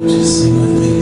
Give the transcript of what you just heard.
Just sing with me.